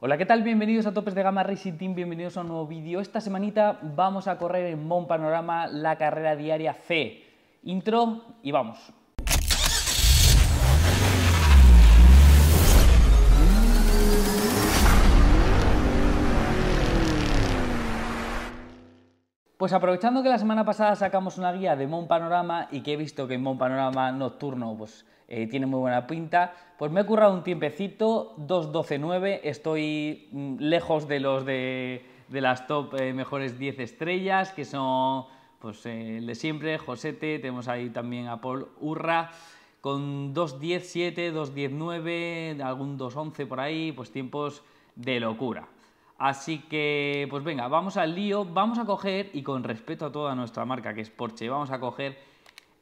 Hola, ¿qué tal? Bienvenidos a Topes de Gama Racing Team, bienvenidos a un nuevo vídeo. Esta semanita vamos a correr en Mon Panorama la carrera diaria C. Intro y vamos. Pues aprovechando que la semana pasada sacamos una guía de Mon Panorama y que he visto que en Mon Panorama nocturno pues, eh, tiene muy buena pinta, pues me he currado un tiempecito, 2.12.9, estoy mm, lejos de los de, las top eh, mejores 10 estrellas, que son pues, eh, el de siempre, Josete, tenemos ahí también a Paul Urra, con 2.10.7, 2.10.9, algún 2.11 por ahí, pues tiempos de locura. Así que, pues venga, vamos al lío, vamos a coger, y con respeto a toda nuestra marca que es Porsche, vamos a coger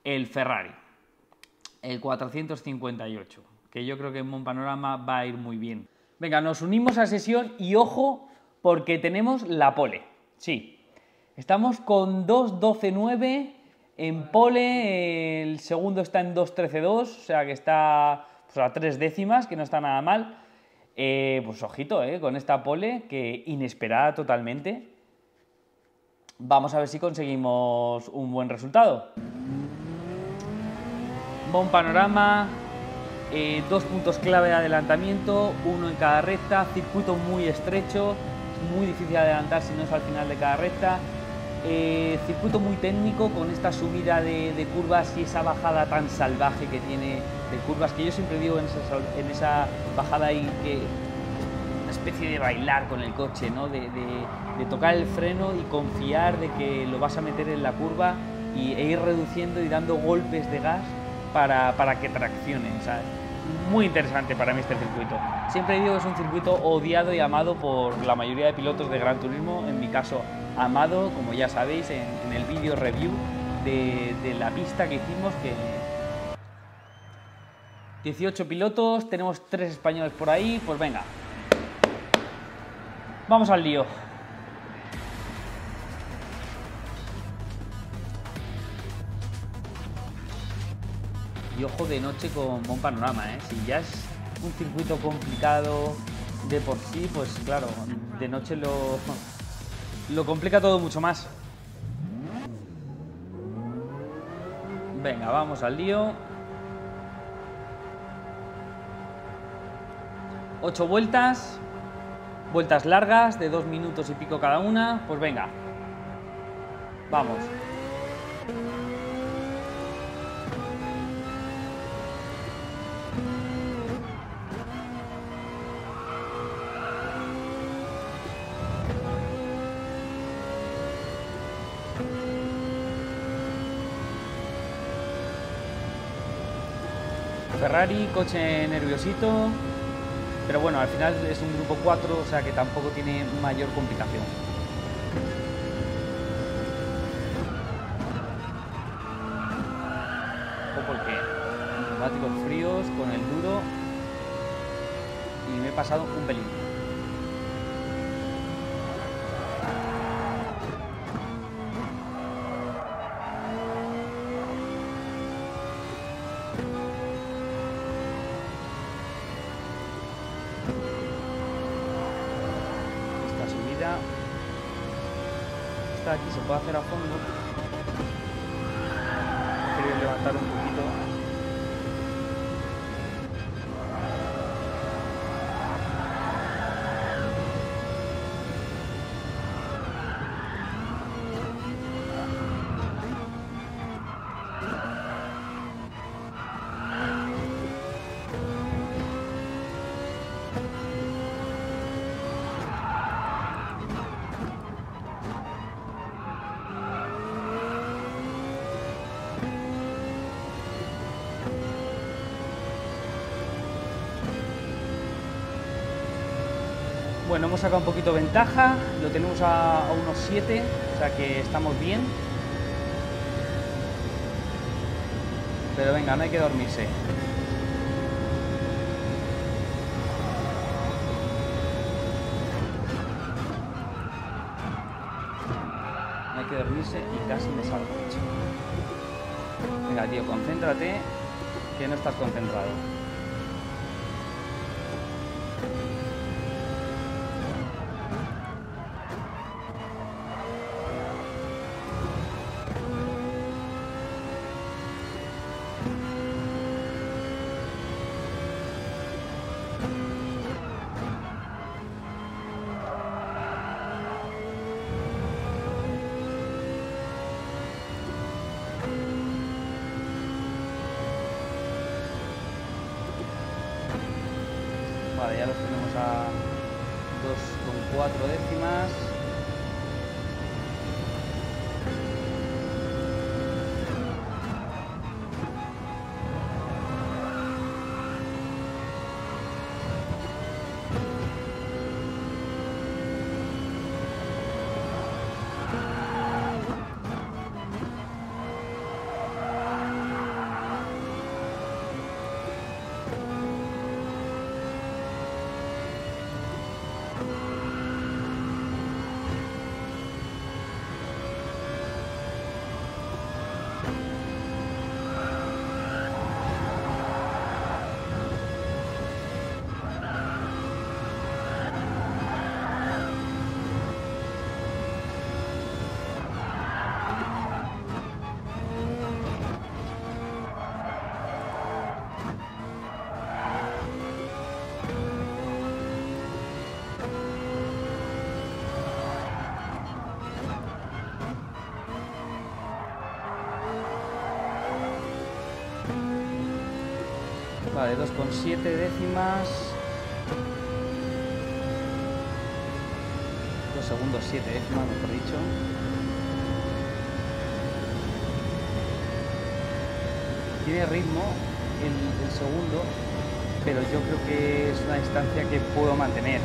el Ferrari, el 458, que yo creo que en Mon Panorama va a ir muy bien. Venga, nos unimos a sesión y ojo, porque tenemos la pole, sí. Estamos con 2.12.9 en pole, el segundo está en 2.13.2, o sea que está pues, a tres décimas, que no está nada mal. Eh, pues ojito, eh, con esta pole que inesperada totalmente. Vamos a ver si conseguimos un buen resultado. Buen panorama, eh, dos puntos clave de adelantamiento, uno en cada recta, circuito muy estrecho, es muy difícil adelantar si no es al final de cada recta. circuito muy técnico con esta subida de, curvas y esa bajada tan salvaje que tiene de curvas que yo siempre digo en esa, en esa bajada ahí que una especie de bailar con el coche, ¿no? de, tocar el freno y confiar de que lo vas a meter en la curva y, e ir reduciendo y dando golpes de gas para, para que traccione. muy interesante para mí este circuito. Siempre digo que es un circuito odiado y amado por la mayoría de pilotos de Gran Turismo, en mi caso amado, como ya sabéis, en, el vídeo review de, de la pista que hicimos, que 18 pilotos, tenemos 3 españoles por ahí, pues venga. Vamos al lío. Y ojo de noche con buen panorama, ¿eh? Si ya es un circuito complicado de por sí, pues claro, de noche lo, lo complica todo mucho más. Venga, vamos al lío. Ocho vueltas, vueltas largas de dos minutos y pico cada una. Pues venga, vamos. Ferrari, coche nerviosito. Pero bueno, al final es un grupo 4, o sea que tampoco tiene mayor complicación. Ojo porque neumáticos fríos con el duro y me he pasado un pelín. Aquí se puede hacer a fondo. Bueno, hemos sacado un poquito ventaja, lo tenemos a, unos 7, o sea que estamos bien. Pero venga, no hay que dormirse. No hay que dormirse y casi me salgo. Venga, tío, concéntrate, que no estás concentrado. Vale, ya los tenemos a 2,4 décimas. Vale, 2,7 décimas. 2 segundos 7 décimas, mejor dicho. Tiene ritmo el, el segundo, pero yo creo que es una distancia que puedo mantener.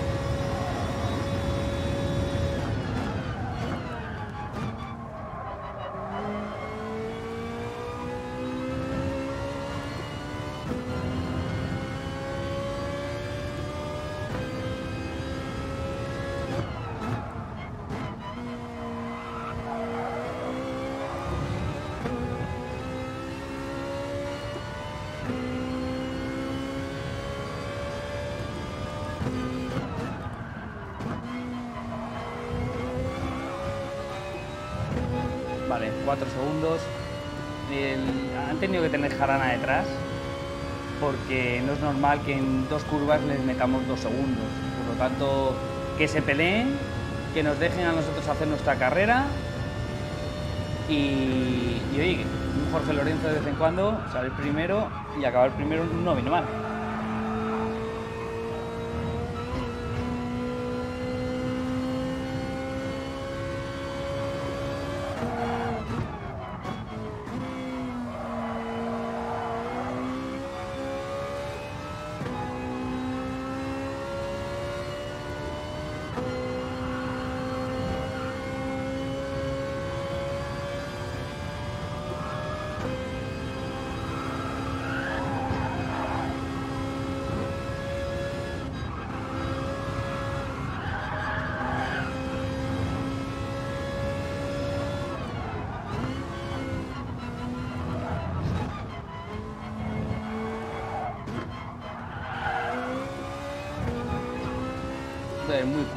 Vale, 4 segundos. han tenido que tener jarana detrás porque no es normal que en dos curvas les metamos dos segundos. Por lo tanto, que se peleen, que nos dejen a nosotros hacer nuestra carrera y, y oye, un Jorge Lorenzo de vez en cuando sale primero y acabar primero no viene mal.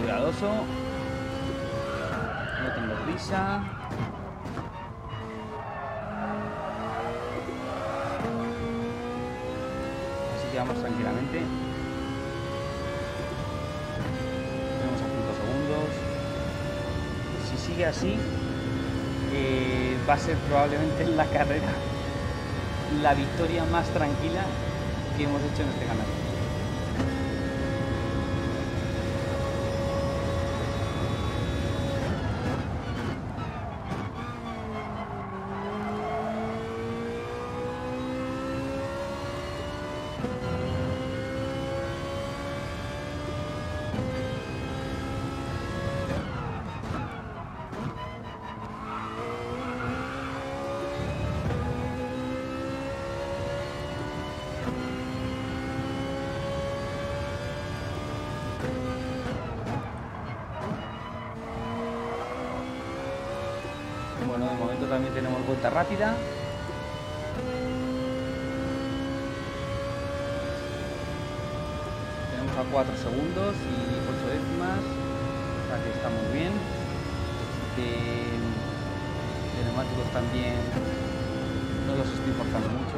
Cuidadoso. No tengo prisa. Así que vamos tranquilamente. Tenemos a 5 segundos. Si sigue así, eh, va a ser probablemente la carrera la victoria más tranquila que hemos hecho en este canal. Momento también tenemos vuelta rápida. Tenemos a 4 segundos y 8 décimas. O sea que está muy bien. De, de neumáticos también no los estoy forzando mucho.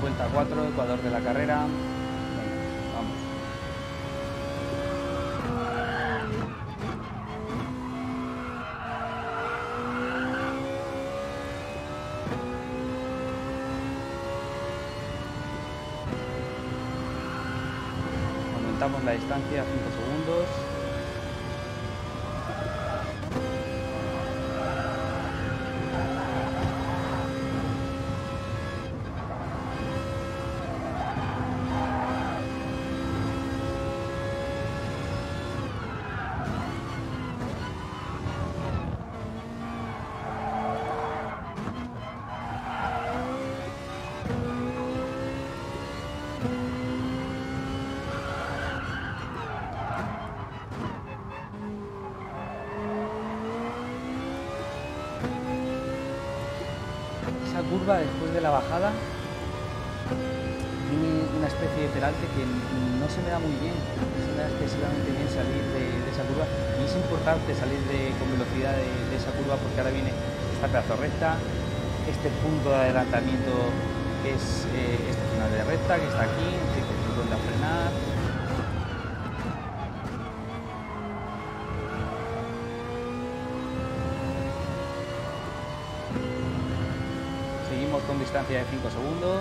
Vuelta 4, Ecuador de la carrera. La distancia a 5 después de la bajada tiene una especie de peralte que no se me da muy bien, se me da excesivamente bien salir de, esa curva. Y es importante salir con velocidad de, esa curva porque ahora viene esta pedazo recta, este punto de adelantamiento que es eh, este final de recta que está aquí, donde frenar, con distancia de 5 segundos.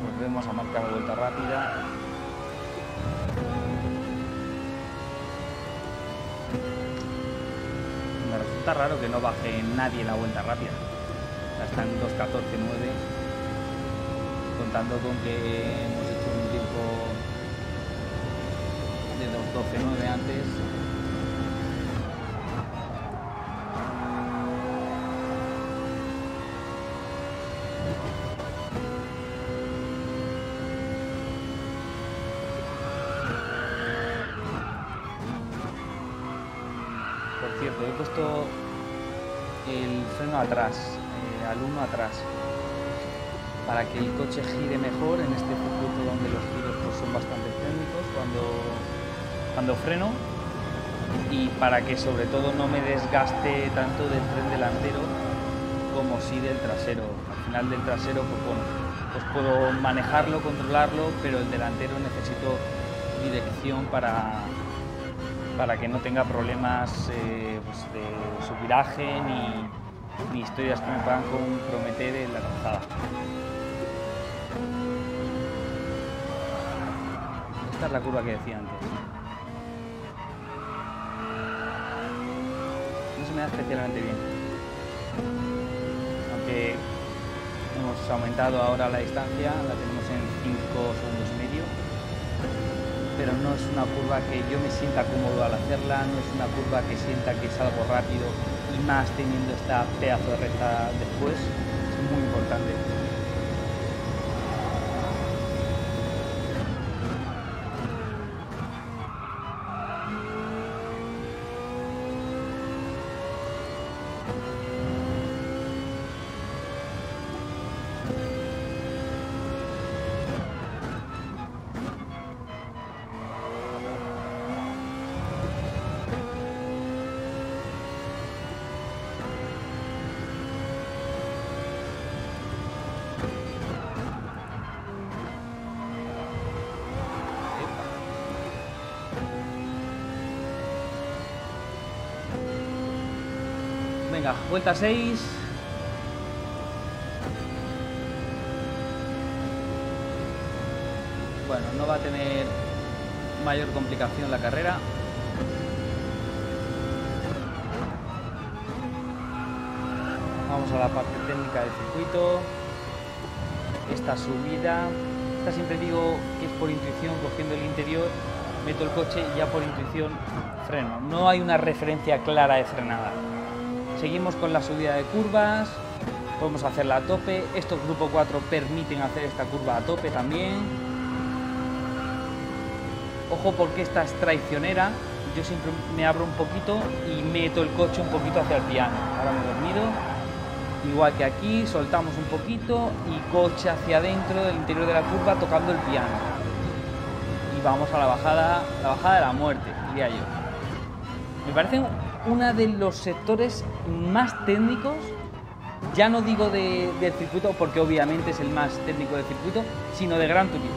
Volvemos a marcar vuelta rápida. Me resulta raro que no baje nadie la vuelta rápida está en 2.14.9 contando con que hemos hecho un tiempo de 2.12.9 antes. Por cierto, he puesto el freno atrás atrás para que el coche gire mejor en este circuito donde los giros pues, son bastante técnicos cuando, cuando freno y para que sobre todo no me desgaste tanto del tren delantero como si del trasero. Al final del trasero pues, pues puedo manejarlo, controlarlo, pero el delantero necesito dirección para, para que no tenga problemas eh, pues, de subviraje ni, ni historias que me puedan comprometer en la calzada. Esta es la curva que decía antes. No se me da especialmente bien. Aunque hemos aumentado ahora la distancia, la tenemos en 5 segundos y medio. Pero no es una curva que yo me sienta cómodo al hacerla, no es una curva que sienta que es algo rápido y más teniendo esta pedazo de recta después, es muy importante. Vuelta 6. Bueno, no va a tener mayor complicación la carrera. Vamos a la parte técnica del circuito. Esta subida. Esta siempre digo que es por intuición, cogiendo el interior, meto el coche y ya por intuición freno. No hay una referencia clara de frenada. Seguimos con la subida de curvas, podemos hacerla a tope. Estos grupo 4 permiten hacer esta curva a tope también. Ojo porque esta es traicionera. Yo siempre me abro un poquito y meto el coche un poquito hacia el piano. Ahora me he dormido. Igual que aquí, soltamos un poquito y coche hacia adentro del interior de la curva tocando el piano. Y vamos a la bajada, la bajada de la muerte, diría yo. Me parece uno de los sectores más técnicos, ya no digo de, del circuito, porque obviamente es el más técnico del circuito, sino de Gran Turismo.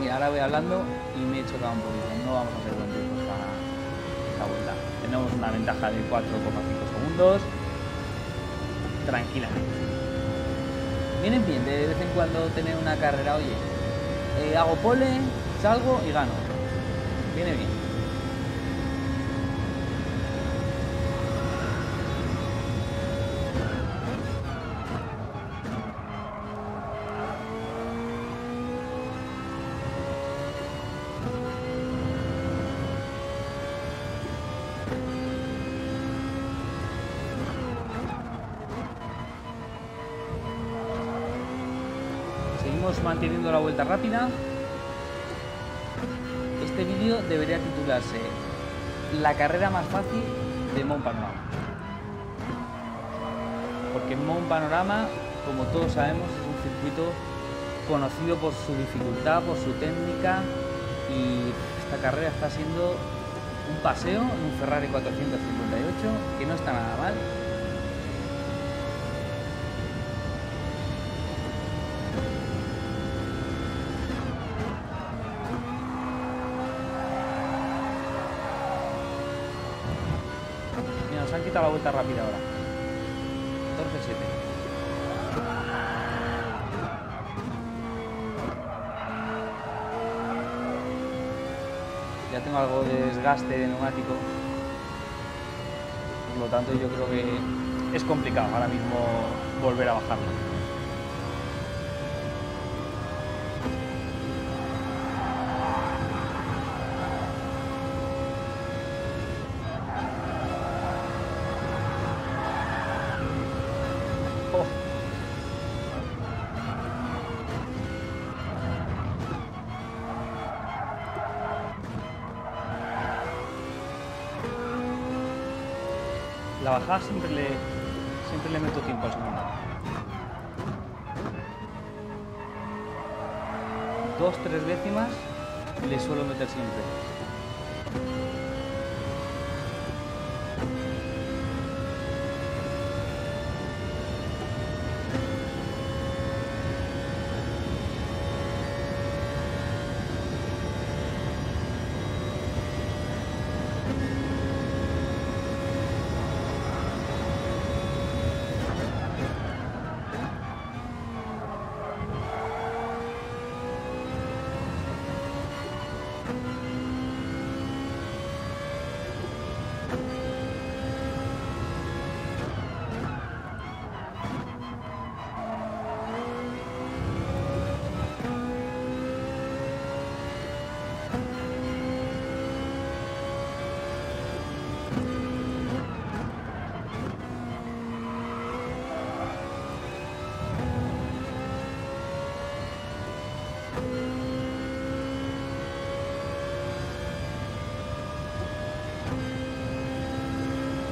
Mira, ahora voy hablando y me he chocado un poquito. No vamos a hacer buen tiempo esta, esta vuelta. Tenemos una ventaja de 4,5 segundos. Tranquilamente. Viene bien de vez en cuando tener una carrera, oye, eh, hago pole, salgo y gano. Viene bien. Manteniendo la vuelta rápida. Este vídeo debería titularse La carrera más fácil de Mont. Porque Mont Panorama, como todos sabemos, es un circuito conocido por su dificultad, por su técnica y esta carrera está siendo un paseo en un Ferrari 458 que no está nada mal. Vuelta rápida ahora. 14-7. Ya tengo algo de desgaste de neumático. Por lo tanto, yo creo que es complicado ahora mismo volver a bajarlo. La bajada siempre le, siempre le meto tiempo al segundo. Dos, tres décimas le suelo meter siempre.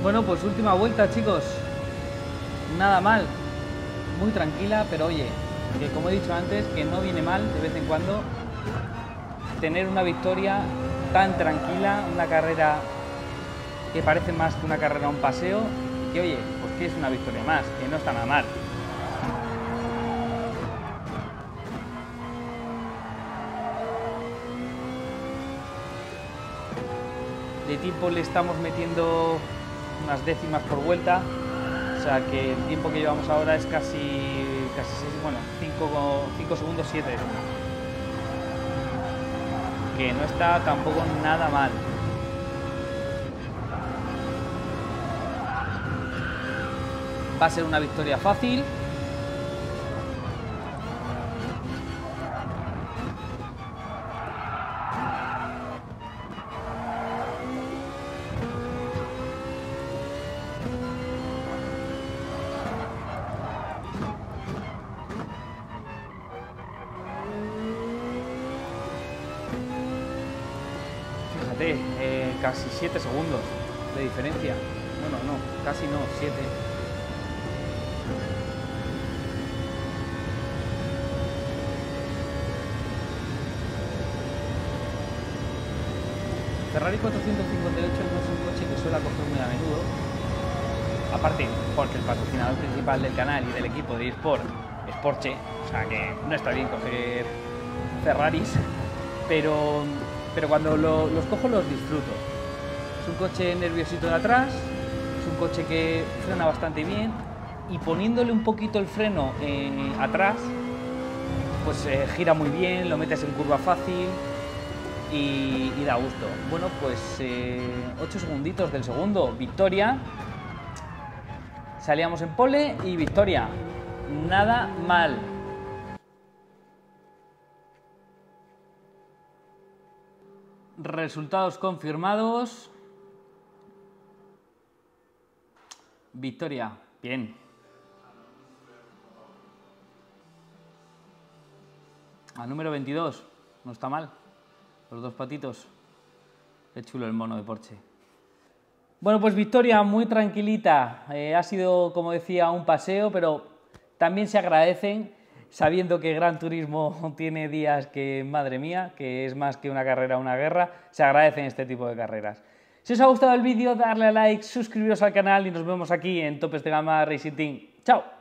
Bueno, pues última vuelta, chicos. Nada mal. Muy tranquila, pero oye, que como he dicho antes, que no viene mal de vez en cuando tener una victoria tan tranquila, una carrera que parece más que una carrera, un paseo, y que oye, pues que es una victoria más, que no está nada mal. De tiempo le estamos metiendo unas décimas por vuelta, o sea que el tiempo que llevamos ahora es casi, casi seis- bueno, 5 segundos 7 que no está tampoco nada mal. Va a ser una victoria fácil. Casi 7 segundos de diferencia. Bueno, no, casi no, 7. Ferrari 458 no es un coche que suele coger muy a menudo. Aparte, porque el patrocinador principal del canal y del equipo de eSport es Porsche, o sea que no está bien coger Ferraris. pero, pero cuando los cojo los disfruto. Es un coche nerviosito de atrás, es un coche que frena bastante bien y poniéndole un poquito el freno eh, atrás, pues eh, gira muy bien, lo metes en curva fácil y, da gusto. Bueno, pues 8 eh, segunditos del segundo, victoria. Salíamos en pole y victoria. Nada mal. Resultados confirmados. Victoria. Bien. A número 22. No está mal. Los dos patitos. Qué chulo el mono de Porsche. Bueno, pues victoria muy tranquilita. Eh, ha sido, como decía, un paseo, pero también se agradecen sabiendo que Gran Turismo tiene días que, madre mía, que es más que una carrera, una guerra, se agradecen este tipo de carreras. Si os ha gustado el vídeo, darle a like, suscribiros al canal y nos vemos aquí en Topes de Gama Racing Team. ¡Chao!